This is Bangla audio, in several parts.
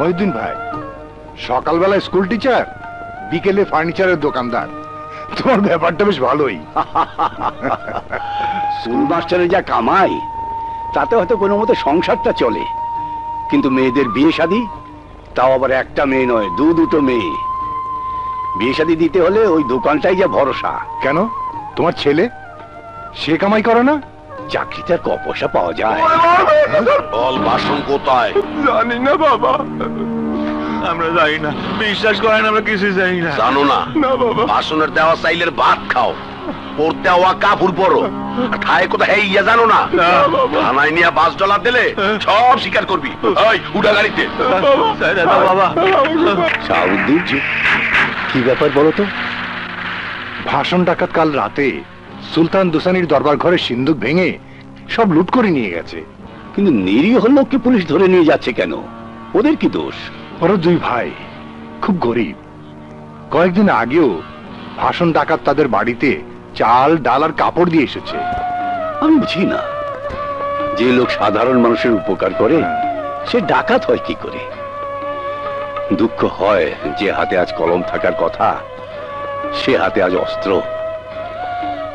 মহিউদ্দিন ভাই সকালবেলা স্কুল টিচার বিকেলে ফার্নিচারের দোকানদার। তোমার ব্যাপারটা বেশ ভালোই। স্কুল মাস্টারের যা কামাই তাতে হয়তো কোনো মতে সংসারটা চলে। কিন্তু মেয়েদের বিয়ে শাদী তাও আবার একটা মেয়ে নয় দু দুটো মেয়ে। বিয়ে শাদী দিতে হলে ওই দোকানটাই যা ভরসা। কেন? তোমার ছেলে? সে কামাই করে না? চাকরিতে আর ক পয়সা পাওয়া যায়। বল বাসন কোথায়? জানি না বাবা। আমরা জানি না। বিশ্বাস করেন আমরা কিছু জানি না। জানো না না বাবা। বাসনের দেওয়া চাইলের ভাত খাও। পড়তে হওয়া কাপড় পরো। ঠায় কোথায় হেই ইয়া জানো না? না থানায় নিয়ে বাস ডলার দিলে সব স্বীকার করবি। ওই গাড়িতে। বাবা। কি ব্যাপার বলো তো? ভাষণ ডাকাত কাল রাতে সুলতান দুসানির দরবার ঘরে সিন্ধুক ভেঙে সব লুট করে নিয়ে গেছে। কিন্তু নিরীহ লোককে পুলিশ ধরে নিয়ে যাচ্ছে কেন? ওদের কি দোষ? ওরা দুই ভাই খুব গরিব। কয়েকদিন আগেও ভাষণ ডাকাত তাদের বাড়িতে চাল ডাল আর কাপড় দিয়ে এসেছে। আমি বুঝি না। যে লোক সাধারণ মানুষের উপকার করে সে ডাকাত হয় কি করে? দুঃখ হয় যে হাতে আজ কলম থাকার কথা সে হাতে আজ অস্ত্র।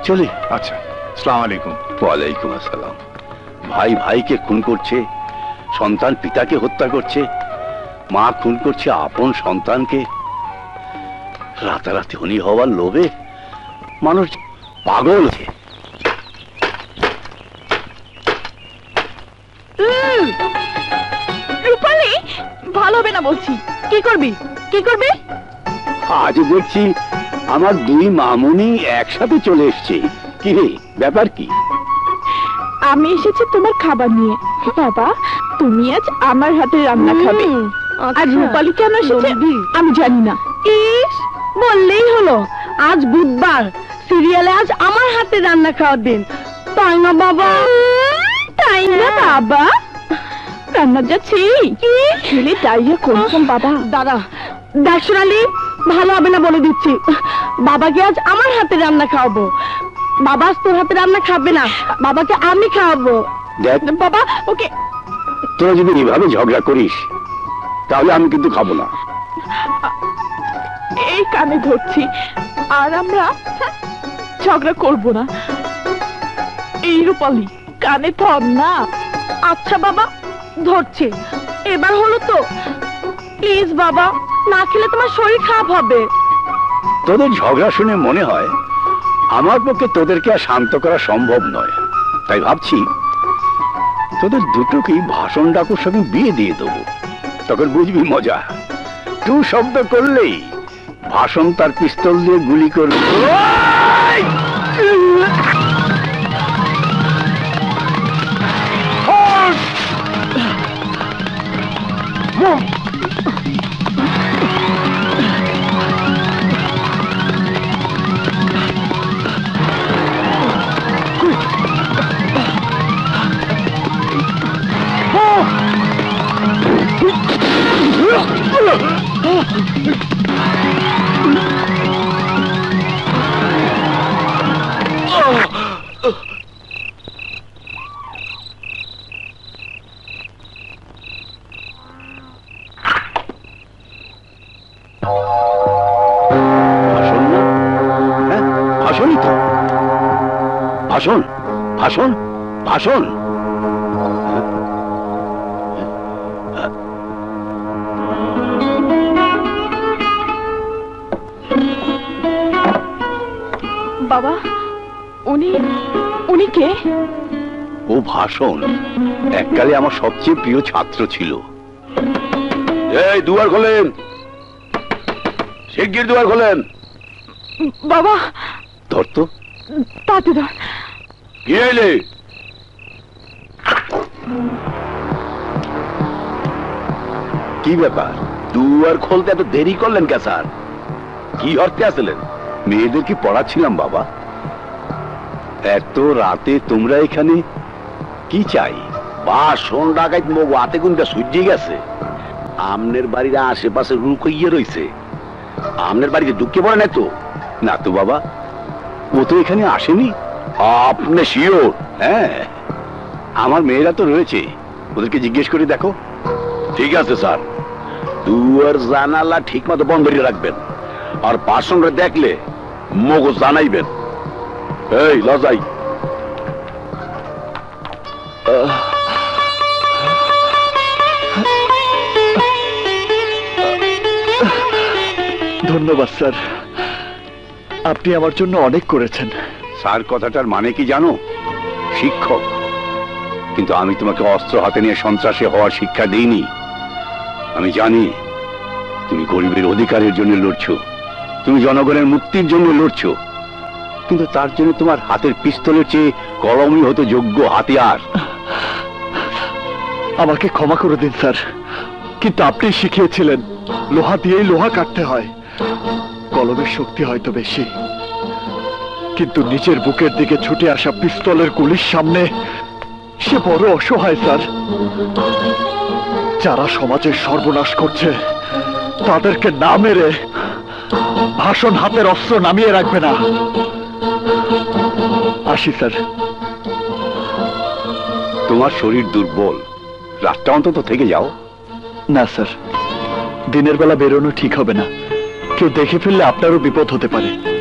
চলে। আচ্ছা সালাম আলাইকুম। ওয়ালাইকুম আসসালাম। ভাই ভাইকে খুন করছে সন্তান পিতাকে হত্যা করছে মা খুন করছে আপন সন্তানকে। রাতারাতি ধনী হওয়ার লোভে মানুষ পাগল হচ্ছে। রূপালি ভালো হবে না বলছি। কি করবি? কি করবি? আজ দেখছি আমার দুই মামুনি একসাথে চলে এসছে। কি রে ব্যাপার কি? আমি এসেছি তোমার খাবার নিয়ে। বাবা তুমি আজ আমার হাতে রান্না খাবে। আর রূপালি কেন এসেছে? আমি জানি না। ইস বললেই হলো। আজ বুধবার সিরিয়ালে আজ আমার হাতে রান্না খাওয়ার দিন। তাই না বাবা? তাই না? বাবা। রান্না যাচ্ছি খেলে ডাইরিয়া করতাম বাবা। দাদা দাসরালি ভালো হবে না বলে দিচ্ছি। বাবাকে আজ আমার হাতে রান্না খাওয়াবো। বাবা আজ তোর হাতে রান্না খাবে না। বাবাকে আমি খাওয়াবো। দেখ। বাবা ওকে তোরা যদি এভাবে ঝগড়া করিস তাহলে আমি কিন্তু খাব না। এই কানে ধরছি। আর আমরা ঝগড়া করব না। এই রূপালি কানে ধর না। আচ্ছা বাবা ধরছে। এবার হলো তো। প্লিজ বাবা। না খেলে তোমার শরীর খারাপ হবে। তোদের ঝগড়া শুনে মনে হয় আমার পক্ষে তোদেরকে আর শান্ত করা সম্ভব নয়। তাই ভাবছি তোদের দুটোকেই ভাষণ ডাকুর সঙ্গে বিয়ে দিয়ে দেবো। তখন বুঝবি মজা। টু শব্দ করলেই ভাষণ তার পিস্তল দিয়ে গুলি করবে। ভাষণ ভাষণ বাবা উনি উনি কে? ও ভাষণ এককালে আমার সবচেয়ে প্রিয় ছাত্র ছিল। এই দুয়ার খোলেন। শিগগির দুয়ার খোলেন। বাবা। ধরতো তাতে ধর। কি কি ব্যাপার? দুয়ার খুলতে এত দেরি করলেন কে স্যার? কি হরতে আসলেন? মেয়েদের কি পড়াচ্ছিলাম বাবা? এত রাতে তোমরা এখানে কি চাই? বা সোন, ডাকাইত, মগ, হাতে কোনটা সূর্যে গেছে। আমনের বাড়ির আশেপাশে রুক হইয়ে রইছে। আমনের বাড়িতে ঢুকে পড়ে না তো? না তো বাবা, ও তো এখানে আসেনি? আপনি শিওর হ্যাঁ। আমার মেয়েরা তো রয়েছে। ওদেরকে জিজ্ঞেস করে দেখো। ঠিক আছে, স্যার। দুয়ার জানালা ঠিক মতো বন্ধ রাখবেন। আর পাশনরে দেখলে মগজ জানাইবেন। এই লজাই ধন্যবাদ, স্যার। আপনি আমার জন্য অনেক করেছেন। স্যার কথাটার মানে কি জানো? শিক্ষক। কিন্তু আমি তোমাকে অস্ত্র হাতে নিয়ে সন্ত্রাসী হওয়ার শিক্ষা দিইনি। আমি জানি তুমি গরিবের অধিকারের জন্য লড়ছো। তুমি জনগণের মুক্তির জন্য লড়ছো। কিন্তু তার জন্য তোমার হাতের পিস্তলের চেয়ে কলমই হতো যোগ্য হাতিয়ার। আমাকে ক্ষমা করে দিন, স্যার। কিন্তু আপনি শিখিয়েছিলেন, লোহা দিয়েই লোহা কাটতে হয়। কলমের শক্তি হয়তো বেশি। কিন্তু নিজের বুকের দিকে ছুটে আসা পিস্তলের গুলির সামনে সে বড় অসহায় স্যার। যারা সমাজের সর্বনাশ করছে তাদেরকে না মেরে ভাষণ হাতের অস্ত্র নামিয়ে রাখবে না। আসি স্যার। তোমার শরীর দুর্বল। রাতটা অন্তত থেকে যাও। না স্যার। দিনের বেলা বেরোনো ঠিক হবে না। কেউ দেখে ফেললে আপনারও বিপদ হতে পারে।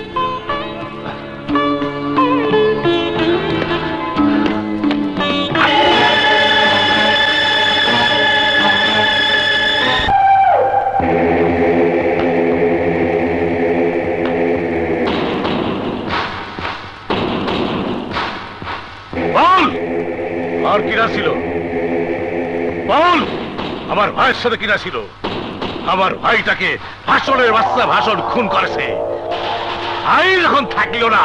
সাথে কিনা ছিল? আমার ভাইটাকে ভাষণের বাচ্চা ভাষণ খুন করেছে। ভাই যখন থাকল না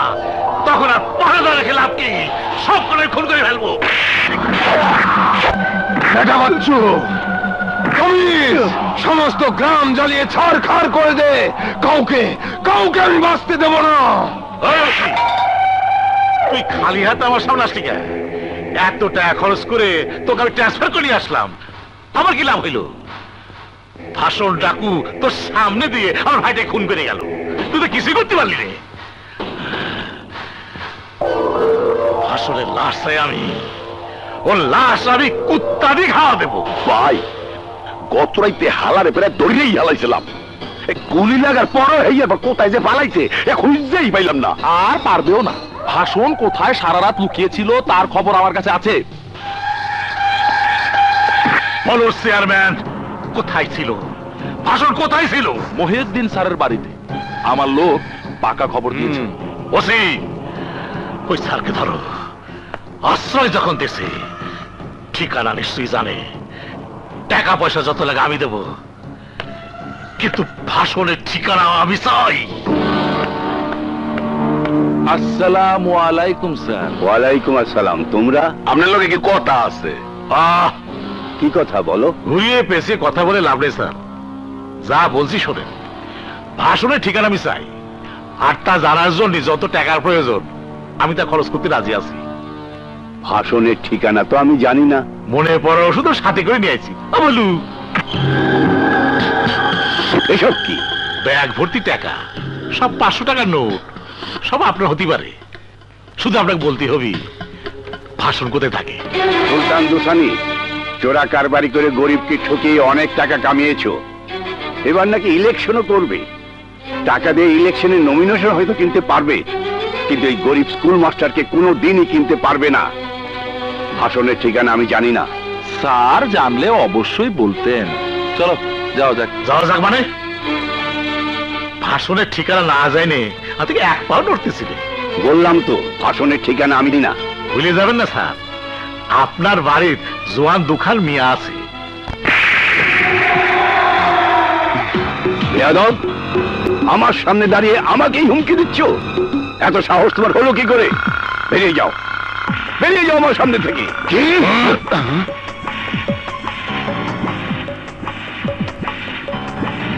তখন আর পাহাড়া রেখে লাভ কি? সব করে খুন করে ফেলব। বাচ্চু সমস্ত গ্রাম জ্বালিয়ে ছাড় খাড় করে দে। কাউকে কাউকে আমি বাঁচতে দেব না। তুই খালি হাতে আমার সামনে আসলি কেন? এত টাকা খরচ করে তোকে আমি ট্রান্সফার করে আসলাম। আমার কি লাভ হইল? ভাষণ ডাকু তোর সামনে দিয়ে আমার ভাইটা খুন করে গেল। তুই তো কিছুই করতে পারলি রে। ভাষণের লাশ চাই আমি ওর লাশ আমি কুত্তা দিয়ে খাওয়া দেবো। ভাই গত রাইতে হালারে প্রায় দড়িয়েই হালাইছিলাম। গুলি লাগার পরে হইয়া বা কোথায় যে পালাইছে এ খুঁজতেই পাইলাম না। আর পারবেও না। ভাষণ কোথায় সারা রাত লুকিয়েছিল তার খবর আমার কাছে আছে। বলো চেয়ারম্যান কোথায় ছিল? ভাষণ কোথায় ছিল? মহিউদ্দিন স্যারের বাড়িতে। আমার লোক পাকা খবর দিয়েছে। ওসি ওই স্যারকে ধরো। আশ্রয় যখন দেশে ঠিকানা নিশ্চয়ই জানে। টাকা পয়সা যত লাগে আমি দেব। কিন্তু ভাষণের ঠিকানা আমি চাই। আসসালামু আলাইকুম স্যার। ওয়ালাইকুম আসসালাম। তোমরা? আপনার লোকে কি কথা আছে? আহ কি কথা বলো? ঘুরিয়ে পেঁচে কথা বলে লাভ নেই স্যার। যা বলছি শোনেন। ভাষণের ঠিকানা আমি চাই। আর তা জানার জন্য যত টাকার প্রয়োজন আমি তা খরচ করতে রাজি আছি। ভাষণের ঠিকানা তো আমি জানি না। মনে পড়ে ওষুধ সাথে করে নিয়ে আইছি। বলু। এসব কি? ব্যাগ ভর্তি টাকা সব পাঁচশো টাকার নোট সব আপনার হতে পারে। শুধু আপনাকে বলতে হবে ভাষণ কোথায় থাকে? সুলতান দুসানি চোরা কারবারি করে গরিবকে ঠকিয়ে অনেক টাকা কামিয়েছো। এবার নাকি ইলেকশনও করবে। টাকা দিয়ে ইলেকশনে নমিনেশন হয়তো কিনতে পারবে কিন্তু এই গরিব স্কুল মাস্টারকে কোনো দিনই কিনতে পারবে না। ভাষণের ঠিকানা আমি জানি না। স্যার জানলে অবশ্যই বলতেন। চলো যাও যাক। যাওয়া যাক মানে? ভাষণের ঠিকানা না যায়নি আর থেকে এক পাও নড়তেছিলে বললাম তো ভাষণের ঠিকানা আমি দিই না। ভুলে যাবেন না স্যার। আপনার বাড়ির জোয়ান দুখান মিয়া আছে। বেয়াদব আমার সামনে দাঁড়িয়ে আমাকেই হুমকি দিচ্ছ? এত সাহস তোমার হলো কি করে? বেরিয়ে যাও। বেরিয়ে যাও আমার সামনে থেকে। কি?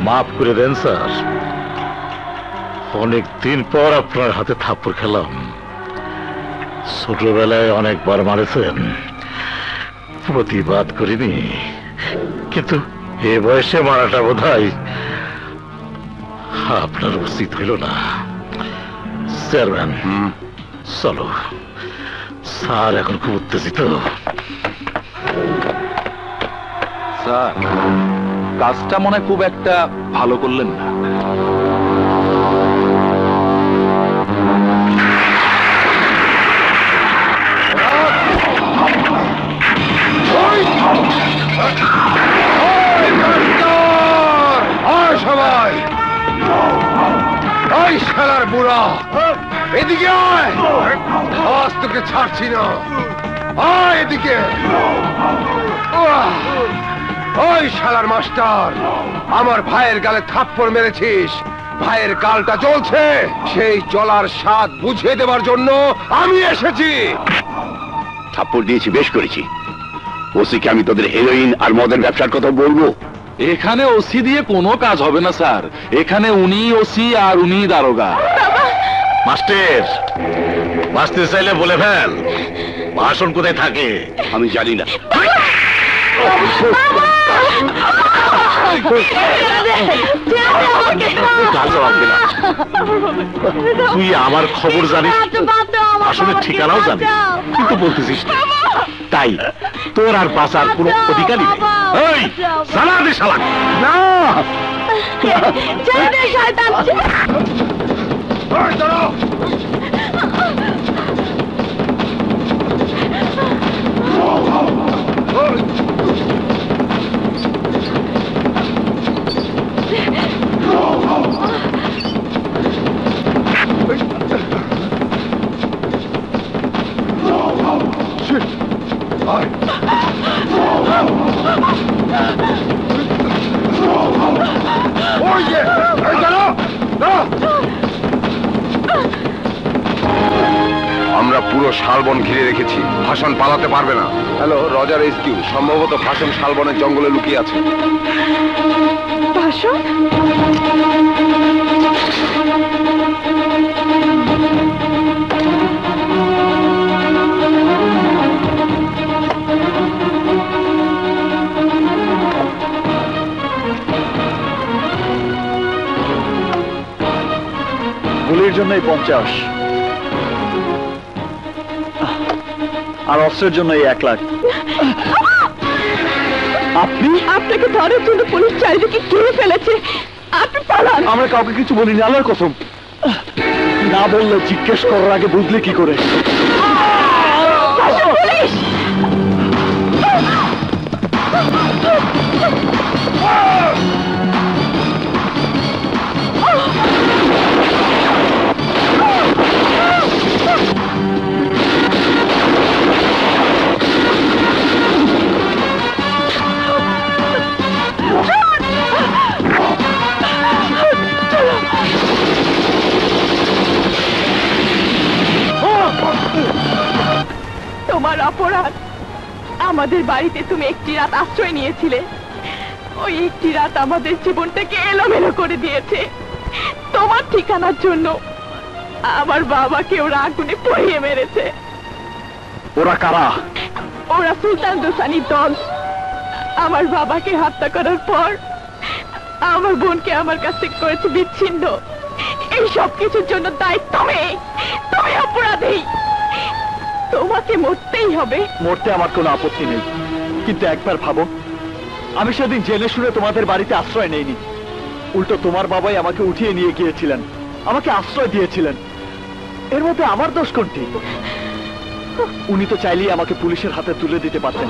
মাফ করে দেন স্যার। অনেক দিন পর আপনার হাতে থাপ্পড় খেলাম। ছোটবেলায় অনেকবার মারেছেন প্রতিবাদ করিনি। কিন্তু এ বয়সে মারাটা বোধ হয় আপনার উচিত হইল না। চেয়ারম্যান চলো। স্যার এখন খুব উত্তেজিত। স্যার কাজটা মনে হয় খুব একটা ভালো করলেন না। সবাই। বুড়া। এদিকে আজ তোকে ছাড়ছি না। এদিকে। ওই শালার মাস্টার, আমার ভাইয়ের গালে থাপ্পড় মেরেছিস। ভাইয়ের গালটা চলছে সেই চলার স্বাদ বুঝিয়ে দেবার জন্য আমি এসেছি। থাপ্পড় দিয়েছি, বেশ করেছি। ওসিকে আমি তোদের হেরোইন আর মদের ব্যবসার কথা বলব। এখানে ওসি দিয়ে কোনো কাজ হবে না স্যার। এখানে উনি ওসি আর উনি দারোগা। মাস্টার বাঁচতে চাইলে বলে ফেল ভাষণ কোথায় থাকে? আমি জানি না? তুই আমার খবর জানিস? আসলে ঠিকানাও জানিস। কিন্তু বলতেছিস না। তাই তোর আর বাঁচার কোনো অধিকারই নেই। এই সালা দে শালা না। ওই দাঁড়াও ওই যে আমরা পুরো শালবন ঘিরে রেখেছি। ভাষণ পালাতে পারবে না। হ্যালো রজার এসকিউ সম্ভবত ভাষণ শালবনের জঙ্গলে লুকিয়ে আছে। ভাষণ গুলির জন্যই পঞ্চাশ। আর অস্ত্রের জন্য এই এক লাখ। আপনি? আপনাকে ধরার জন্য পুলিশ চারিদিকে ঘিরে ফেলেছে? আপনি পালান। আমরা কাউকে কিছু বলিনি আল্লাহর কসম। না বললে জিজ্ঞেস করার আগে বুঝলে কি করে? তোমার অপরাধ। আমাদের বাড়িতে তুমি একটি রাত আশ্রয় নিয়েছিলে। ওই একটি রাত আমাদের জীবনটাকে এলোমেলো করে দিয়েছে। তোমার ঠিকানার জন্য আমার বাবাকে ওরা আগুনে পড়িয়ে মেরেছে। ওরা কারা? ওরা সুলতান দোসানির দল। আমার বাবাকে হত্যা করার পর আমার বোনকে আমার কাছ থেকে করেছে বিচ্ছিন্ন। এই সব কিছুর জন্য দায়িত্ব তুমি। তুমি অপরাধী। তোমাকে মরতেই হবে। মরতে আমার কোনো আপত্তি নেই। কিন্তু একবার ভাবো, আমি সেদিন জেনে শুনে তোমাদের বাড়িতে আশ্রয় নেইনি। উল্টো তোমার বাবাই আমাকে উঠিয়ে নিয়ে গিয়েছিলেন, আমাকে আশ্রয় দিয়েছিলেন। এর মধ্যে আমার দোষ কোনটি? উনি তো চাইলেই আমাকে পুলিশের হাতে তুলে দিতে পারতেন,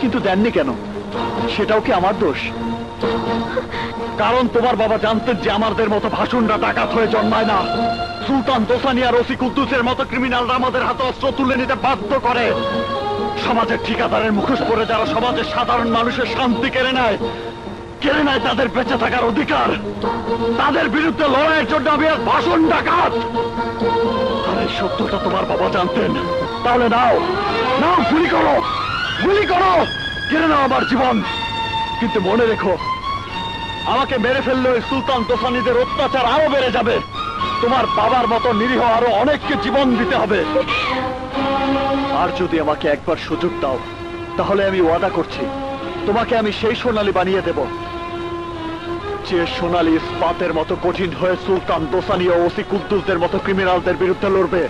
কিন্তু দেননি কেন? সেটাও কি আমার দোষ? কারণ তোমার বাবা জানতেন যে আমাদের মতো ভাষণরা ডাকাত হয়ে জন্মায় না। সুলতান দোসানি আর ওসি কুদ্দুসের মতো ক্রিমিনালরা আমাদের হাতে অস্ত্র তুলে নিতে বাধ্য করে। সমাজের ঠিকাদারের মুখোশ পরে যারা সমাজের সাধারণ মানুষের শান্তি কেড়ে নেয় কেড়ে নেয় তাদের বেঁচে থাকার অধিকার। তাদের বিরুদ্ধে লড়াইয়ের জন্য আমি এক ভাষণ ডাকাত। আর এই সত্যটা তোমার বাবা জানতেন। তাহলে নাও নাও, গুলি করো গুলি করো, কেড়ে নাও আমার জীবন। কিন্তু মনে রেখো, আমাকে মেরে ফেললে ওই সুলতান তোফানিদের অত্যাচার আরও বেড়ে যাবে। তোমার বাবার মতো নিরীহ আরও অনেককে জীবন দিতে হবে। আর যদি আমাকে একবার সুযোগ দাও, তাহলে আমি ওয়াদা করছি, তোমাকে আমি সেই সোনালি বানিয়ে দেব। যে সোনালি ইস্পাতের মতো কঠিন হয়ে সুলতান দোসানি ও ওসি কুদ্দুসদের মতো ক্রিমিনালদের বিরুদ্ধে লড়বে,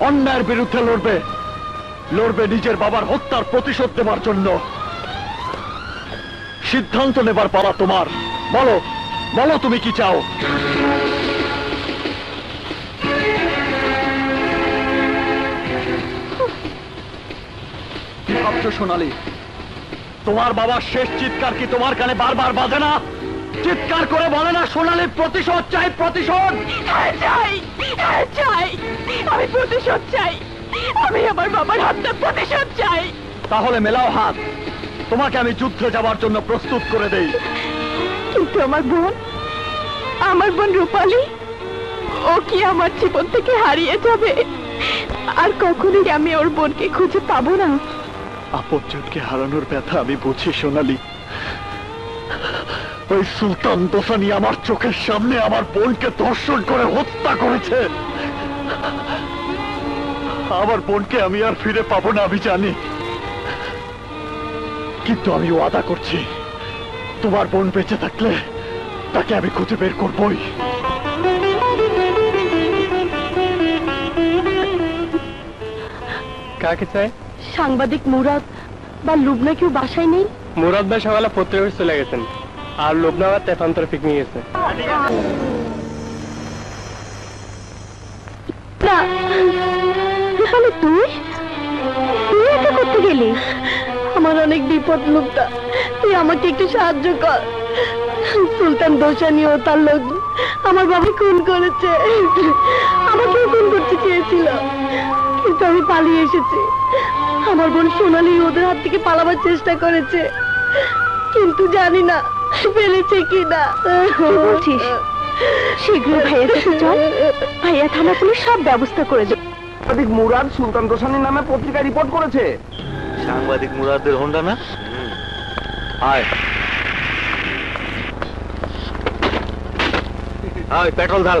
অন্যায়ের বিরুদ্ধে লড়বে লড়বে নিজের বাবার হত্যার প্রতিশোধ দেবার জন্য। সিদ্ধান্ত নেবার পালা তোমার। বলো বলো তুমি কি চাও? ভাবছ সোনালি। তোমার বাবার শেষ চিৎকার কি তোমার কানে বারবার বাজে না? চিৎকার করে বলে না সোনালি প্রতিশোধ চাই প্রতিশোধ! চাই চাই। আমি প্রতিশোধ চাই। আমি আমার বাবার হত্যা প্রতিশোধ চাই। তাহলে মেলাও হাত। তোমাকে আমি যুদ্ধে যাওয়ার জন্য প্রস্তুত করে দেই। কিন্তু আমার বোন আমার বোন রূপালী ও কি আমার জীবন থেকে হারিয়ে যাবে? আর কখনোই আমি ওর বোনকে খুঁজে পাবো না। আপনজনকে হারানোর ব্যথা আমি বুঝি, সোনালি। ওই সুলতান দোসানি আমার চোখের সামনে আমার বোনকে ধর্ষণ করে হত্যা করেছে। আমার বোনকে আমি আর ফিরে পাবো না, আমি জানি। কিন্তু আমি ওয়াদা করছি, তোমার বোন বেঁচে থাকলে তাকে আমি খুঁজে বের করবই। কাকে চাই সাংবাদিক মুরাদ বা লুবনা কেউ বাসায় নেই? মুরাদ ভাই সকালে পত্রিকা চলে গেছেন। আর লোবনা আবার তেফান্তর পিকনিক গেছে। তুই? তুই এটা করতে গেলি? আমার অনেক বিপদ মুক্তা তুই আমাকে একটু সাহায্য কর। সুলতান দোষানি ও তার লোক আমার বাবা খুন করেছে। আমাকেও খুন করতে চেয়েছিল। কিন্তু আমি পালিয়ে এসেছি। আমার বোন সোনালি ওদের হাত থেকে পালাবার চেষ্টা করেছে। কিন্তু জানি না পেরেছে কিনা। বলছিস? ভাইয়ের কাছে চল। ভাইয়া থানা পুলিশ সব ব্যবস্থা করে দেবে। সাংবাদিক মুরাদ সুলতান দোসানির নামে পত্রিকায় রিপোর্ট করেছে। সাংবাদিক মুরাদের হোন্ডা না? আয়। আয় পেট্রোল ঢাল।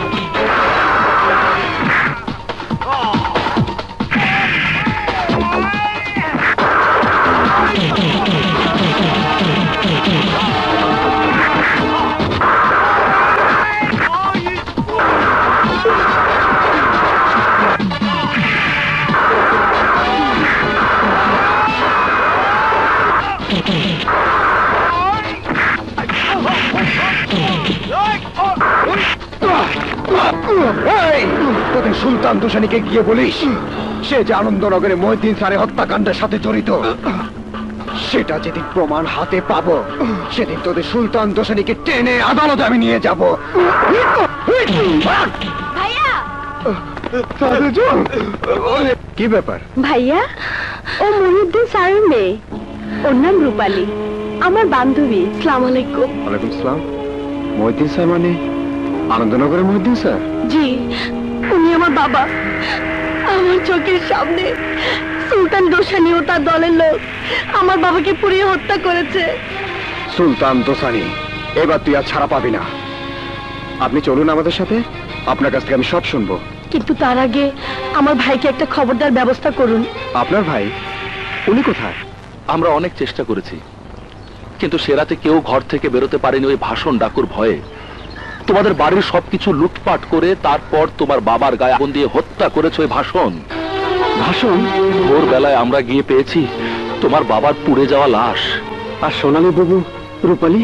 সুলতান দোসানিকে গিয়ে বলিস সে যে আনন্দনগরে মহিদ্দিন স্যারের হত্যাকাণ্ডের সাথে জড়িত সেটা যেদিন প্রমাণ হাতে পাবো সেদিন তোদের সুলতান দোসানিকে টেনে আদালতে আমি নিয়ে যাব। কি ব্যাপার? ভাইয়া ও মহিউদ্দিন স্যারের মেয়ে। ওর নাম রূপালী। আমার বান্ধবী সালাম আলাইকুম। ওয়ালাইকুম সালাম। মহিদ্দিন স্যার মানে? আনন্দনগরের মহিদ্দিন স্যার? জি। আমার বাবা। আমার চোখের সামনে সুলতান দোসানি ও তার দলের লোক আমার বাবাকে পুড়িয়ে হত্যা করেছে। সুলতান দোসানি এবার তুই আর ছাড়া পাবি না। আপনি চলুন আমাদের সাথে আপনার কাছ থেকে আমি সব শুনব। কিন্তু তার আগে আমার ভাইকে একটা খবরদার ব্যবস্থা করুন। আপনার ভাই? উনি কোথায়? আমরা অনেক চেষ্টা করেছি কিন্তু সে রাতে কেউ ঘর থেকে বেরোতে পারেনি ওই ভাষণ ডাকুর ভয়ে। তোমাদের বাড়ির সবকিছু লুটপাট করে তারপর তোমার বাবার গায়ে আগুন দিয়ে হত্যা করেছে ওই ভাষণ ভাষণ ভোর বেলায় আমরা গিয়ে পেয়েছি তোমার বাবার পুড়ে যাওয়া লাশ। আর সোনালী বাবু রূপালী?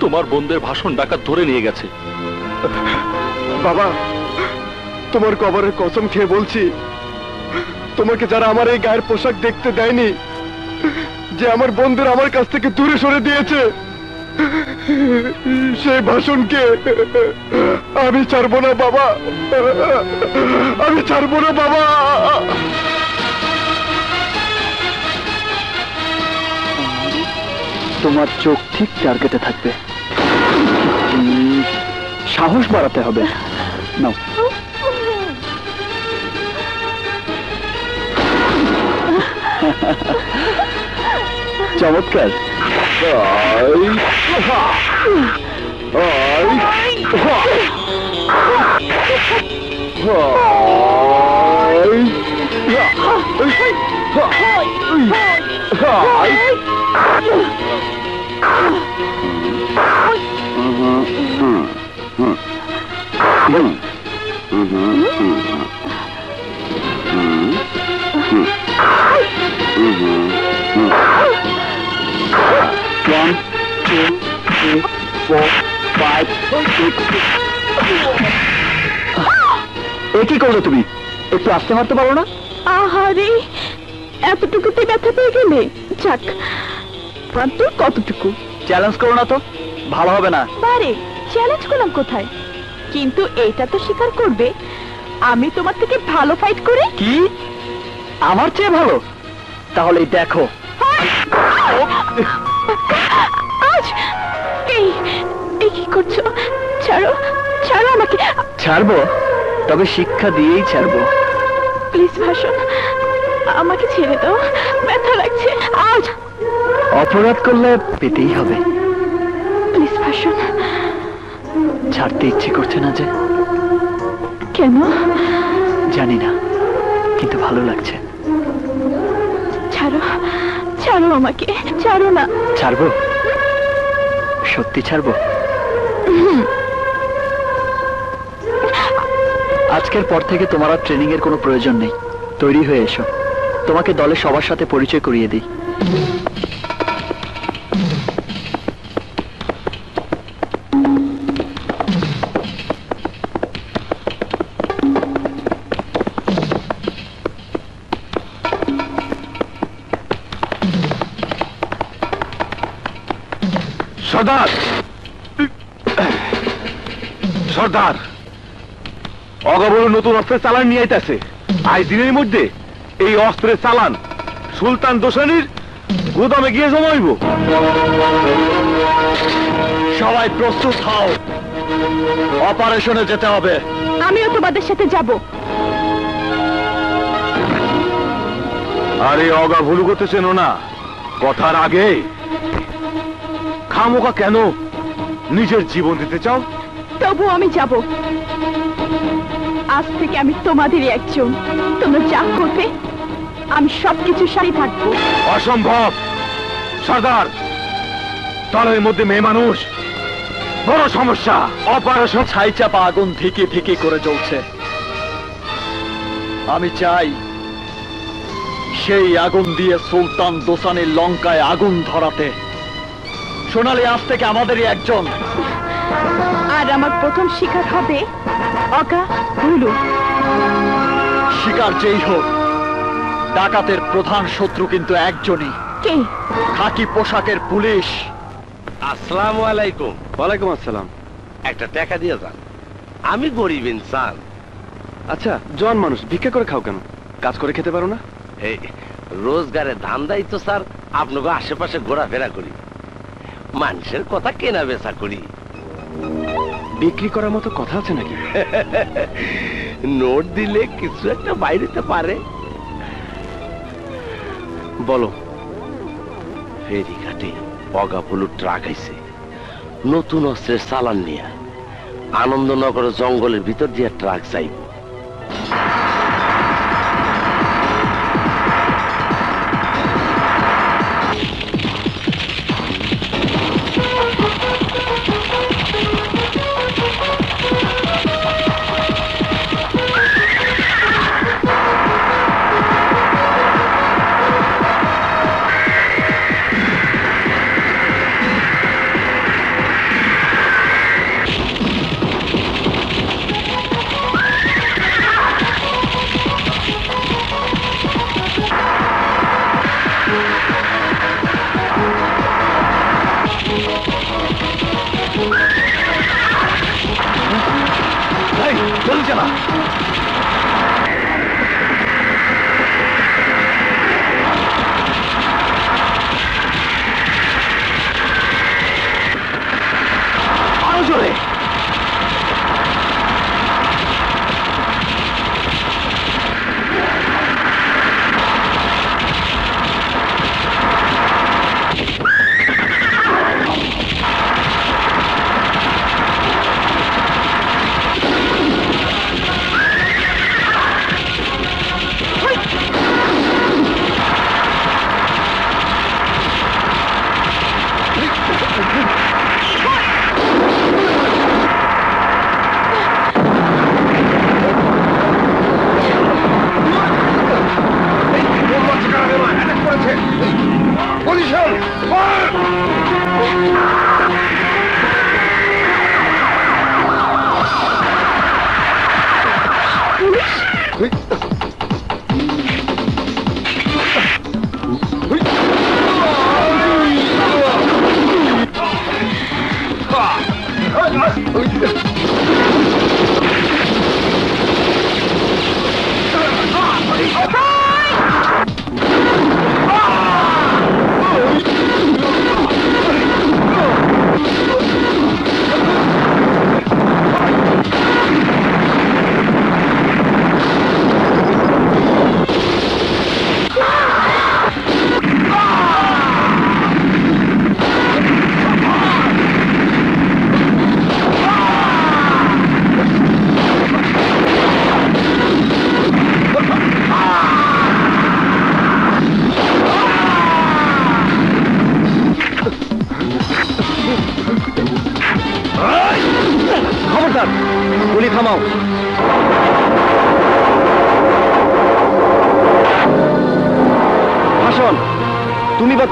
তোমার বোনদের ভাষণ ডাকাত ধরে নিয়ে গেছে। বাবা তোমার কবরের কসম খেয়ে বলছি তোমাকে যারা আমার এই গায়ের পোশাক দেখতে দেয়নি যে আমার বন্ধুরা আমার কাছ থেকে দূরে সরে দিয়েছে। সেই ভাষণকে আমি ছাড়বো না, বাবা। আমি ছাড়বো না, বাবা। তোমার চোখ ঠিক টার্গেটে থাকবে। সাহস বাড়াতে হবে। নাও। চমৎকার। Mm-hmm. হা। এ কি করলে তুমি? একটু আসতে মারতে পারো না? আহারে এতটুকুতে ব্যথা পেয়ে গেলে। যাক মাত্র কতটুকু? চ্যালেঞ্জ করো না তো ভালো হবে না। বারে চ্যালেঞ্জ করলাম কোথায়? কিন্তু এইটা তো স্বীকার করবে আমি তোমার থেকে ভালো ফাইট করে। কি? আমার চেয়ে ভালো? তাহলে দেখো। ছাড়ো ছাড়ো আমাকে। ছাড়বো? তবে শিক্ষা দিয়েই ছাড়বো। প্লিজ ভাষণ আমাকে ছেড়ে দাও। ব্যথা লাগছে আজ। অপরাধ করলে পেতেই হবে। প্লিজ ভাষণ ছাড়তে ইচ্ছে করছে না যে। কেন? জানি না কিন্তু ভালো লাগছে। ছাড়ো ছাড়ো আমাকে ছাড়ো না। ছাড়বো? সত্যি ছাড়বো? আজকের পর থেকে তোমার আর ট্রেনিং এর কোনো প্রয়োজন নেই। তৈরি হয়ে এসো। তোমাকে দলের সবার সাথে পরিচয় করিয়ে দিই। সর্দার! সর্দার! অগবর নতুন অস্ত্রের চালান নিয়ে আইতাছে। আজ দিনের মধ্যে এই অস্ত্রের চালান সুলতান দোসানির গুদামে গিয়ে জমাইব সবাই প্রস্তুত হও। অপারেশনে যেতে হবে। আমিও তোমাদের সাথে যাব। আরে অগা ভুল করতেছেন না। কথার আগে খামোকা কেন নিজের জীবন দিতে চাও? তবু আমি যাব। আজ থেকে আমি তোমাদেরই একজন। তোমরা যা করবে আমি সবকিছু সাথে থাকব। অসম্ভব! সর্দার দলের মধ্যে মেয়ে মানুষ বড় সমস্যা। অপারেশন ছাই চাপা আগুন ধিকে ধিকে করে জ্বলছে। আমি চাই সেই আগুন দিয়ে সুলতান দোসানের লঙ্কায় আগুন ধরাতে। সোনালি আজ থেকে আমাদেরই একজন। আর আমার প্রথম শিকার হবে অকা ভুলু শিকার যেই হোক ডাকাতের প্রধান শত্রু কিন্তু একজনই। কে? খাকি পোশাকের পুলিশ। আসসালামু আলাইকুম। ওয়ালাইকুম আসসালাম। একটা টাকা দিয়ে যান। আমি গরিব ইনসান। আচ্ছা জন মানুষ ভিক্ষা করে খাও কেন? কাজ করে খেতে পারো না? এই রোজগারের ধান্দাই তো স্যার আপনাকে আশেপাশে ঘোরাফেরা করি। মানুষের কথা কেনা বেচা করি। বিক্রি করার মতো কথা আছে নাকি? নোট দিলে কিছু একটা বাইরেতে পারে। বলো, ফেরিঘাটে অগাপুলু ট্রাক আইছে। নতুন অস্ত্রের চালান নিয়ে আনন্দনগর জঙ্গলের ভিতর দিয়ে ট্রাক যাইব।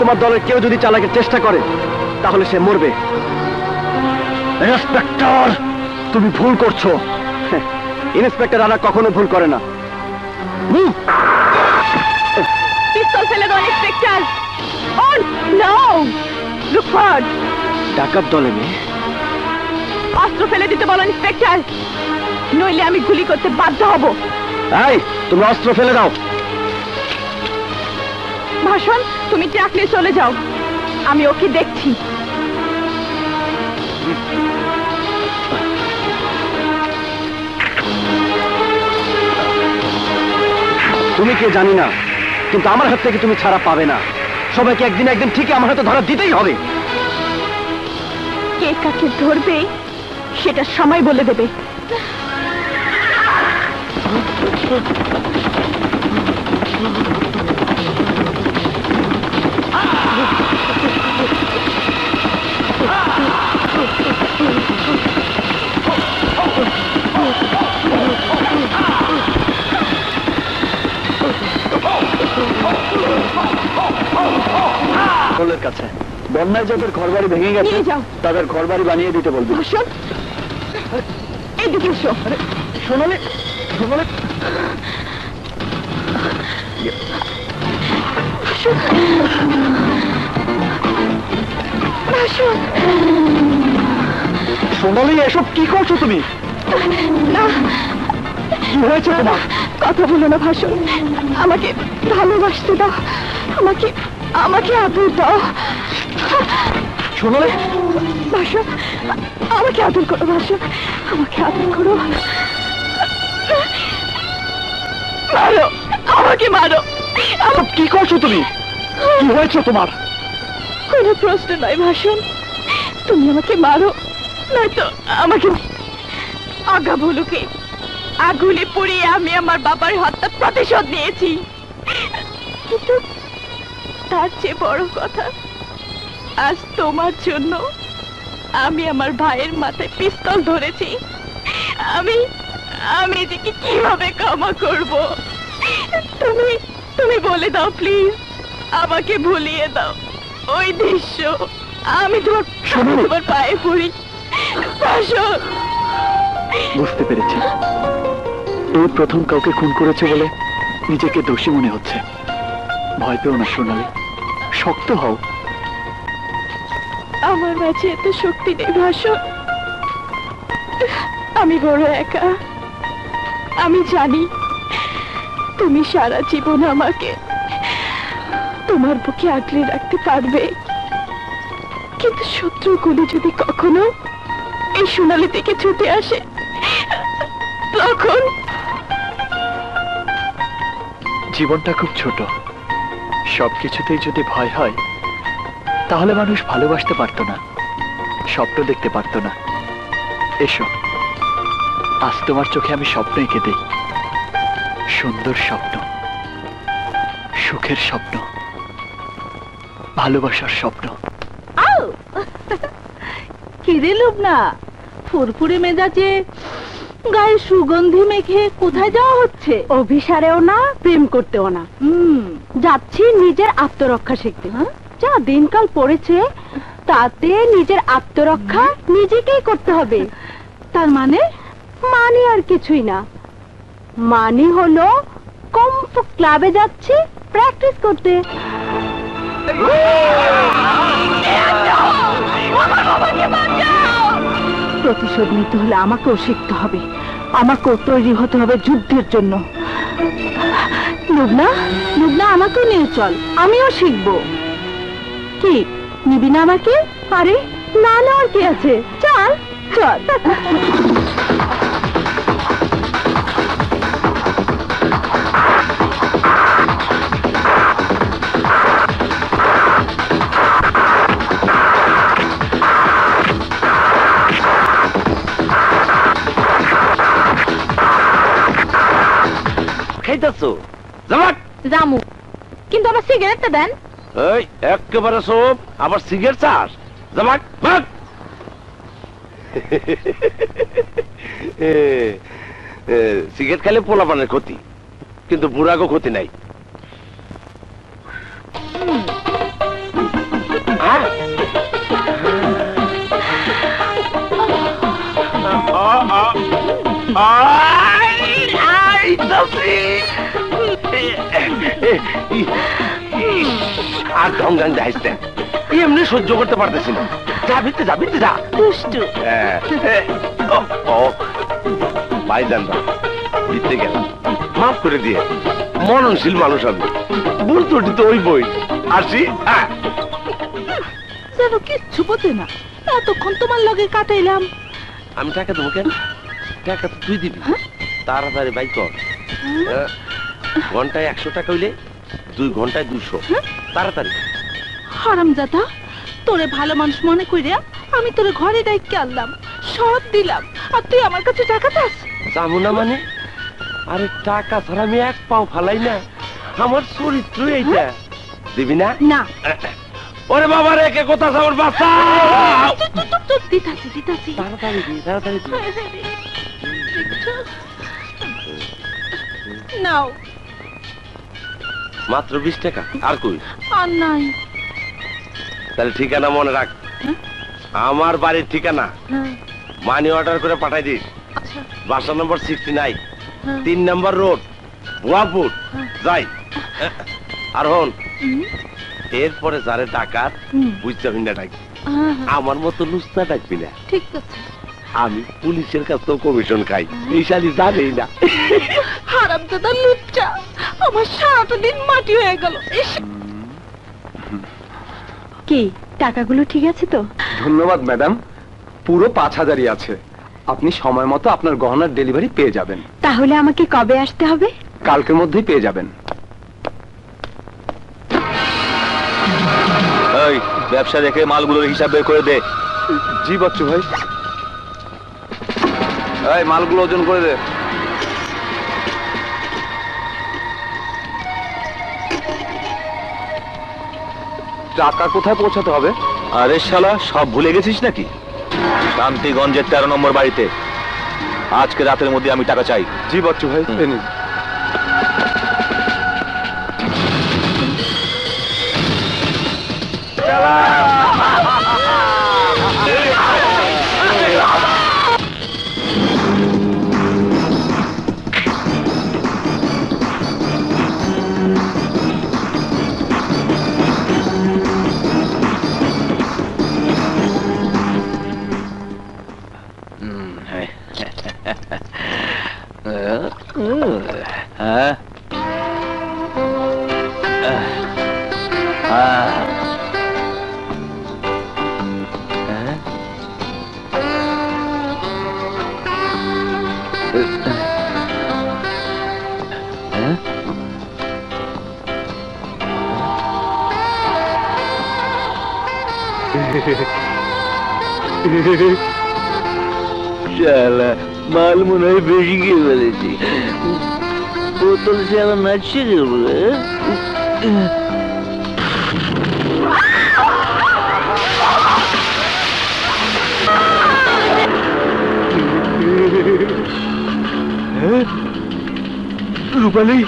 তোমার দলের কেউ যদি চালাকের চেষ্টা করে তাহলে সে মরবে। ইন্সপেক্টর তুমি ভুল করছ। ইন্সপেক্টর আনা কখনো ভুল করে না। পিস্তল ফেলে দাও ইন্সপেক্টর। ও নো লুক ডাকাত দলে মেয়ে। অস্ত্র ফেলে দিতে বলো ইন্সপেক্টর। নইলে আমি গুলি করতে বাধ্য হব। এই তোমরা অস্ত্র ফেলে দাও। ভাষণ তুমি ট্রাক নিয়ে চলে যাও। আমি ওকে দেখছি। তুমি কে জানি না কিন্তু আমার হাত থেকে তুমি ছাড়া পাবে না। সবাইকে একদিন একদিন ঠিকই আমার হাতে ধরা দিতেই হবে। কে কাকে ধরবে সেটা সময় বলে দেবে। সকলের কাছে। বন্যায় যাদের ঘর বাড়ি ভেঙে গেছে তাদের ঘর বাড়ি বানিয়ে দিতে বলবি। এদিকে সোনালি এসব কি করছ তুমি? না। কি হয়েছে তোমার? কথা বলো না ভাষণ আমাকে ভালোবাসতে দাও। আমাকে আমাকে আদর দাও। সোনালি ভাষণ আমাকে আদর করো ভাষণ আমাকে আদর করো। মারো আমাকে মারো। আমার কি করছ তুমি? কি হয়েছে তোমার? কোনো প্রশ্ন নয় ভাষণ তুমি আমাকে মারো নয়তো আমাকে আগা বলুকে আগুনে পুড়িয়ে আমি আমার বাবার হত্যা প্রতিশোধ নিয়েছি। কিন্তু তার চেয়ে বড় কথা। আজ তোমার জন্য আমি আমার ভাইয়ের মাথায় পিস্তল ধরেছি। আমি আমি এদিকে কীভাবে ক্ষমা করব? তুমি তুমি বলে দাও প্লিজ। আমাকে ভুলিয়ে দাও। ওই দৃশ্য আমি তোমার। তোমার পায়ে পড়ি। বুঝতে পেরেছি। এই প্রথম কাউকে খুন করেছে বলে নিজেকে দোষী মনে হচ্ছে। ভয় পেও না সোনালি। শক্ত হও। আমার মাঝে এত শক্তি নেই ভাষণ আমি বড় একা। আমি জানি তুমি সারা জীবন আমাকে তোমার বুকে আগলে রাখতে পারবে। কিন্তু শত্রুগুলি যদি কখনো এই সোনালি থেকে ছুটে আসে তখন জীবনটা খুব ছোট। সবকিছুতেই যদি ভয় হয় তাহলে মানুষ ভালোবাসতে পারতো না স্বপ্ন দেখতে পারতো না। এসো আজ তোমার চোখে আমি স্বপ্ন এঁকে দিই। সুন্দর স্বপ্ন সুখের স্বপ্ন ভালোবাসার স্বপ্ন। কিরে না ফুরফুরে মেজাজে গায়ে সুগন্ধি মেখে কোথায় যাওয়া হচ্ছে? অভিসারেও না প্রেম করতেও না। হুম নিজের আত্মরক্ষা শিখতে হ্যাঁ? যা দিনকাল পড়েছে তাতে নিজের আত্মরক্ষা নিজেকেই করতে হবে। তার মানে মানে আর কিছুই না। মানে হলো কম্প ক্লাবে যাচ্ছি প্র্যাকটিস করতে। প্রতিশোধ নিতে হলে আমাকেও শিখতে হবে। আমাকেও তৈরি হতে হবে যুদ্ধের জন্য। লুবনা? লুবনা, আমাকেও নিয়ে চল। আমিও শিখব। কি, নিবি না আমাকে? আরে, না নেওয়ার কি আছে? চল চল। খাইতেছো জামু। কিন্তু আমার সিগারেটটা দেন। এই একেবারে সব আবার সিগারেট চাস। জামাক ভাগ! এ, এ, সিগারেট খেলে পোলাপানের ক্ষতি। কিন্তু বুড়াগো ক্ষতি নাই। আর ঢং গাং যাইস না। এমনি সহ্য করতে পারতেছি না। যা ভিতরে যা ভিতরে যা। দুষ্টু। হ্যাঁ, হ্যাঁ, বা, দিতে গেলাম মাফ করে দিয়ে মননশীল মানুষ আমি। ভুল ত্রুটি তো ওই বই আসি হ্যাঁ। যেন কিচ্ছু বোঝে না। এতক্ষণ তোমার লগে কাটাইলাম। আমি টাকা দেবো কেন? টাকা তো তুই দিবি। তাড়াতাড়ি বাইক কর। হ্যাঁ, ঘন্টায় একশো টাকা হইলে দুই ঘন্টায় দুশো তাড়াতাড়ি হারামজাদা তোরে ভালো মানুষ মনে কইরা আমি তোরে ঘরে ডাইকে আনলাম সব দিলাম আর তুই আমার কাছে টাকা চাস যাব না মানে আরে টাকা ছাড়া আমি এক পাও ফালাই না আমার চরিত্র এইটা দিবি না না ওরে বাবা রে কে কোথা আমার বাচ্চা দিতাছি দিতাছি তাড়াতাড়ি দি তাড়াতাড়ি দি নাও মাত্র বিশ টাকা। আর কই? আর নাই। তাহলে ঠিকানা মনে রাখ। আমার বাড়ির ঠিকানা। মানি অর্ডার করে পাঠাই দিস। আচ্ছা। বাসা নম্বর সিক্সটি নাইন। তিন নম্বর রোড ভুয়াপুর যাই। আর হন এরপরে যারে ডাকাত বুঝতে না ডাকি। হ্যাঁ, হ্যাঁ, আমার মতো লুস্তা ডাকবি না। ঠিক আছে। আমি পুলিশের কাছ থেকে কমিশন খাই। এই শালি জানেই না। হারামজাদা লুচ্চা। আমার সারাটা দিন মাটি হয়ে গেল। কি টাকাগুলো ঠিক আছে তো? ধন্যবাদ ম্যাডাম। পুরো পাঁচ হাজারই আছে। আপনি সময় মতো আপনার গহনার ডেলিভারি পেয়ে যাবেন। তাহলে আমাকে কবে আসতে হবে? কালকের মধ্যেই পেয়ে যাবেন। এই ব্যবসা দেখে মালগুলোর হিসাব বের করে দে। জি বচ্চু ভাই। এই মালগুলো ওজন করে দে। টাকা কোথায় পৌঁছাতে হবে? আরে শালা সব ভুলে গেছিস নাকি? শান্তিগঞ্জের তেরো নম্বর বাড়িতে। আজকে রাতের মধ্যে আমি টাকা চাই। জি বচ্চু ভাই নিন। নাচছে কে বলে রূপালী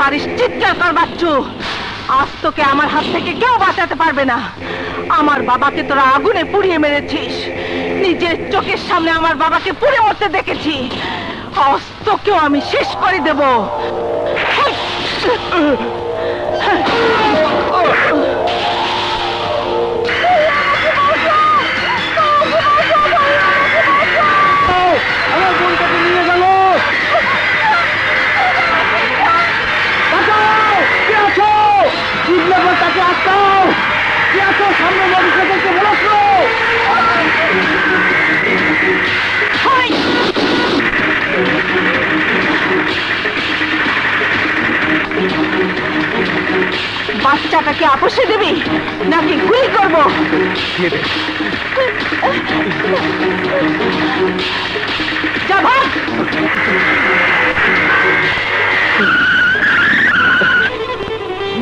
পারিস, চিৎকার কর বাচ্চু। আজ তোকে আমার হাত থেকে কেউ বাঁচাতে পারবে না। আমার বাবাকে তোরা আগুনে পুড়িয়ে মেরেছিস। নিজের চোখের সামনে আমার বাবাকে পুড়ে মরতে দেখেছি। অস্তকেও আমি শেষ করে দেব। বাচ্চাটাকে আপসে দেবি? নাকি গুলি করব?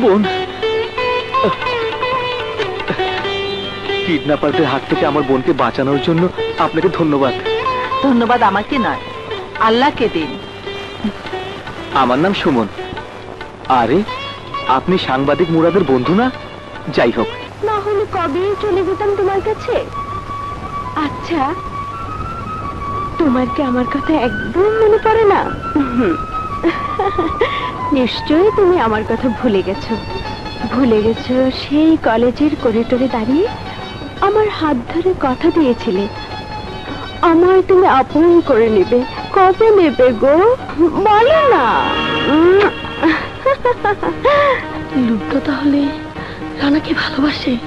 বোন কিডন্যাপারদের হাত থেকে আমার বোনকে বাঁচানোর জন্য আপনাকে ধন্যবাদ। ধন্যবাদ আমাকে নয় আল্লাহকে দিন। আমার নাম সুমন। আরে আপনি সাংবাদিক মুরাদের বন্ধু না? যাই হোক। না হলে কবে চলে যেতাম তোমার কাছে? আচ্ছা তোমার কি আমার কথা একদম মনে পড়ে না? নিশ্চয়ই তুমি আমার কথা ভুলে গেছো। ভুলে গেছো সেই কলেজের করিডোরে দাঁড়িয়ে আমার হাত ধরে কথা দিয়েছিলে। আমায় তুমি আপন করে নেবে। কবে নেবে গো? বলো না। লুপ্ত তাহলে রানাকে ভালোবাসে।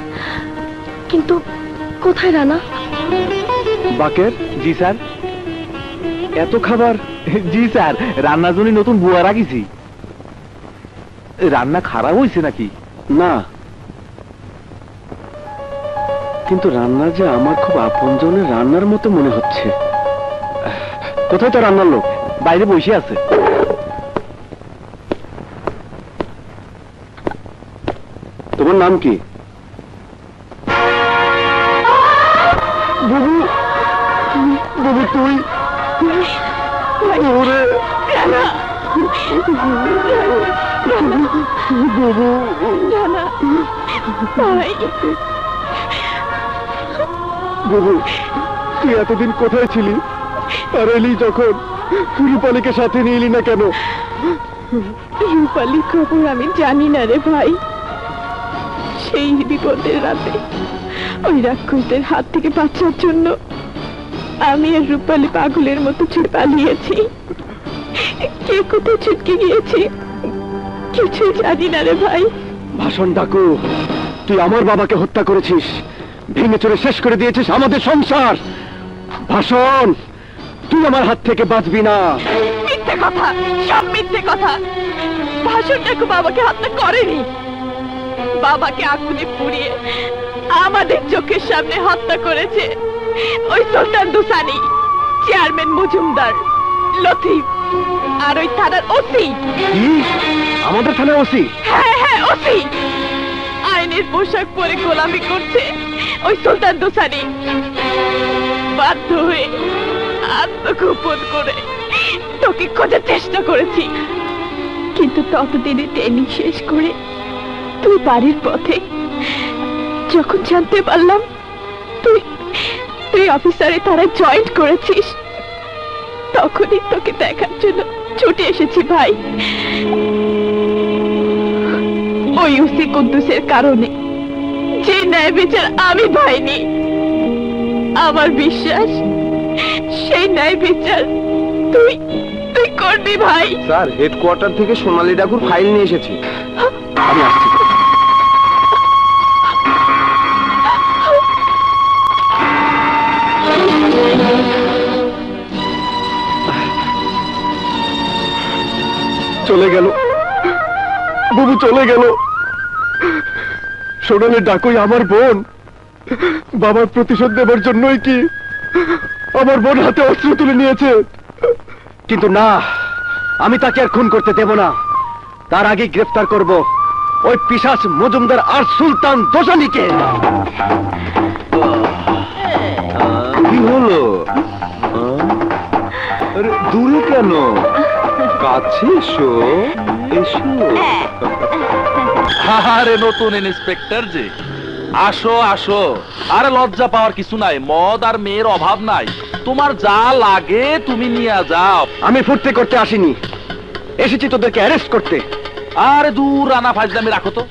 কিন্তু কোথায় রানা? বাকের জি স্যার। এত খাবার? জি স্যার রান্নার জন্য নতুন বুয়া রাখিছি। রান্না খারাপ হয়েছে নাকি? না। কিন্তু রান্না যে আমার খুব আপনজনের রান্নার মতো মনে হচ্ছে। কোথায় তো রান্নার লোক? বাইরে বসে আছে। নাম কি? বাবু বাবু তুই? ওরে। বাবু বাবু তুই এতদিন কোথায় ছিলি? আর এলি যখন? রূপালীকে সাথে নিয়ে এলি না কেন? রূপালি খবর আমি জানি না রে ভাই। সেই বিপদের রাতে ওই রাক্ষসদের হাত থেকে বাঁচার জন্য আমি আর রূপালি পাগলের মতো ছুটে পালিয়েছি। কে কোথায় ছুটকে গিয়েছি? কিছু জানি না রে ভাই। ভাষণ ডাকু তুই আমার বাবাকে হত্যা করেছিস। ভেঙে চড়ে শেষ করে দিয়েছিস আমাদের সংসার। ভাষণ তুই আমার হাত থেকে বাঁচবি না। মিথ্যে কথা সব মিথ্যে কথা। ভাষণটাকে বাবাকে হত্যা করেনি। বাবাকে আগুনে পুড়িয়ে আমাদের চোখের সামনে হত্যা করেছে ওই সুলতান দুসানি চেয়ারম্যান মজুমদার লতিফ আর ওই থানার ওসি। আমাদের থানায় ওসি? হ্যাঁ হ্যাঁ ওসি। আইনের পোশাক পরে গোলামি করছে ওই সুলতান দুসানি। বাধ্য হয়ে আত্মগোপন করে তোকে খোঁজার চেষ্টা করেছি। কিন্তু ততদিনে ট্রেনিং শেষ করে তুই বাড়ির পথে যখন জানতে পারলাম তুই তুই অফিসারে তারা জয়েন্ট করেছিস, তখনই তোকে দেখার জন্য ছুটে এসেছি ভাই। ওই উসি কুদ্দুসের কারণে যে ন্যায় বিচার আমি পাইনি। আমার বিশ্বাস, সেই ন্যায় বিচার তুই তুই করবি ভাই। স্যার হেডকোয়ার্টার থেকে সোনালী ডাকুর ফাইল নিয়ে এসেছি। আমি আসছি। চলে গেল। বাবু চলে গেল। সোনালি ডাকই আমার বোন। বাবার প্রতিশোধ দেবার জন্যই কি আমার বোন হাতে অস্ত্র তুলে নিয়েছে। কিন্তু না, আমি তাকে আর খুন করতে দেব না। তার আগে গ্রেফতার করব ওই পিসাস মজুমদার আর সুলতান দোসানিকে কি হলো? দূরে কেন? কাছে এসো এসো। আরে নতুন ইন্সপেক্টর যে। আসো আসো। আরে লজ্জা পাওয়ার কিছু নাই। মদ আর মেয়ের অভাব নাই। তোমার যা লাগে তুমি নিয়ে যাও। আমি ফুর্তি করতে আসিনি। এসেছি তোদেরকে অ্যারেস্ট করতে। আরে দূর রানা ফাজলামি রাখো তো।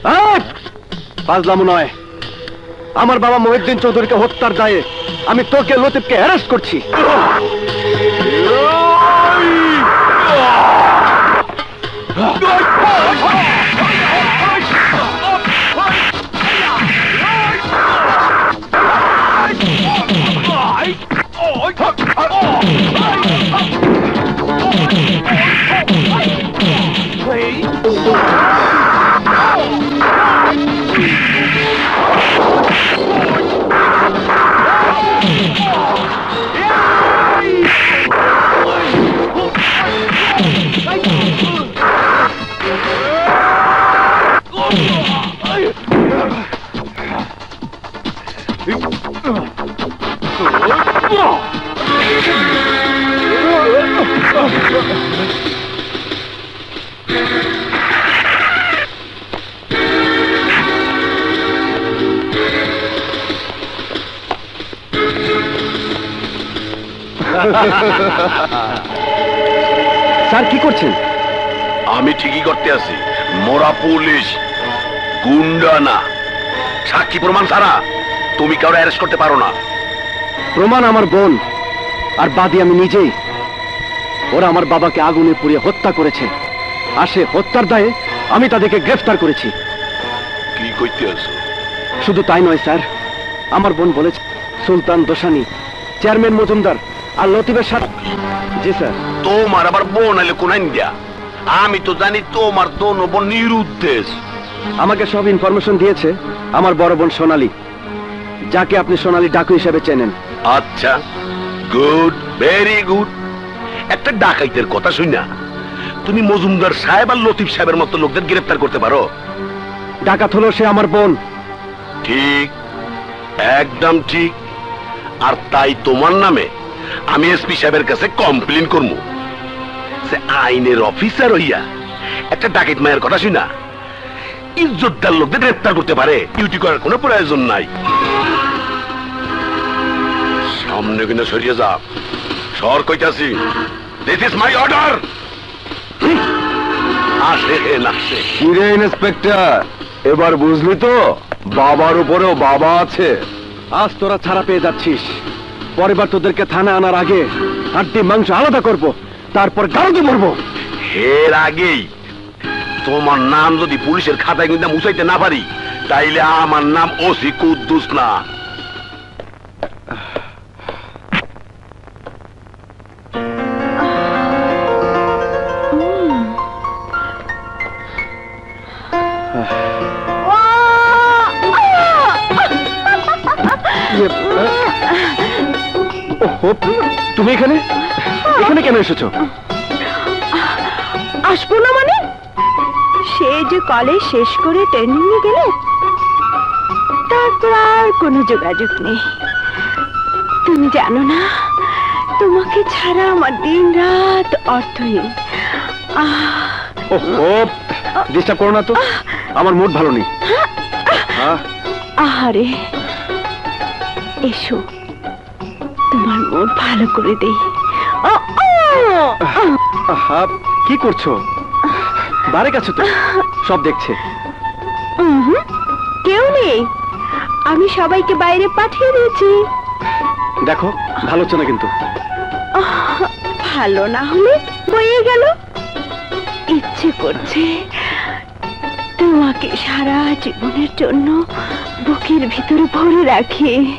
ফাজলাম নয়। আমার বাবা মহিউদ্দিন চৌধুরীকে হত্যার দায়ে আমি তোকে লতিফকে অ্যারেস্ট করছি। Oh! স্যার কি করছেন? আমি ঠিকই করতে আছি। মোরা পুলিশ গুন্ডা না। সাক্ষী প্রমাণ ছাড়া তুমি কারও অ্যারেস্ট করতে পারো না। প্রমাণ আমার বোন আর বাদী আমি নিজেই। ওরা আমার বাবাকে আগুনে পুড়িয়ে হত্যা করেছে। আর সে হত্যার দায়ে আমি তাদেরকে গ্রেফতার করেছি। কি আছো? শুধু তাই নয় স্যার আমার বোন বলেছে সুলতান দোসানি চেয়ারম্যান মজুমদার আর লতিফের সাথে জি স্যার। তোমার আবার বোন আইলে কোন ইন্ডিয়া আমি তো জানি তোমার দোনো বোন নিরুদ্দেশ। আমাকে সব ইনফরমেশন দিয়েছে আমার বড় বোন সোনালি। যাকে আপনি সোনালি ডাকু হিসেবে চেনেন। আচ্ছা গুড ভেরি গুড একটা ডাকাইতের কথা শুনা তুমি মজুমদার সাহেব আর লতিফ সাহেবের মতো লোকদের গ্রেফতার করতে পারো? ডাকাত হলো সে আমার বোন। ঠিক একদম ঠিক। আর তাই তোমার নামে আমি এসপি সাহেবের কাছে কমপ্লেন করব সে আইনের অফিসার হইয়া একটা ডাকাত মায়ের কথা শুনা ইজ্জতদার লোকদের গ্রেফতার করতে পারে ডিউটি করার কোনো প্রয়োজন নাই। সামনে কিন্তু সরিয়ে যা। সর কইতাছি দিস ইজ মাই অর্ডার আসে না আসে কিরে ইন্সপেক্টর, এবার বুঝলি তো? বাবার উপরেও বাবা আছে। আজ তোরা ছাড়া পেয়ে যাচ্ছিস। পরের বার তোদেরকে থানা আনার আগে হাড্ডি মাংস আলাদা করব, তারপর গারদে মরবো। এর আগেই তোমার নাম যদি পুলিশের খাতায় কিন্তু মুছাইতে না পারি, তাইলে আমার নাম ওসি কুদ্দুস না। তুমি এখানে? এখানে কেন এসেছ? আসব না মানে? সে যে কলেজ শেষ করে ট্রেনিং এ গেলে তারপর আর কোনো যোগাযোগ নেই। তুমি জানো না তোমাকে ছাড়া আমার দিন রাত অর্থহীন ডিস্টার্ব করো না তো আমার মুড ভালো নেই। আহারে এসো। ভালো করে দেই আহা, কি করছ? বারে গেছো তো? সব দেখছে। কেউ নেই। আমি সবাইকে বাইরে পাঠিয়ে দিয়েছি। দেখো ভালো হচ্ছে না কিন্তু। আহ, ভালো না হলে বয়ে গেল। ইচ্ছে করছে তোমাকে সারা জীবনের জন্য বুকের ভিতরে ভরে রাখি।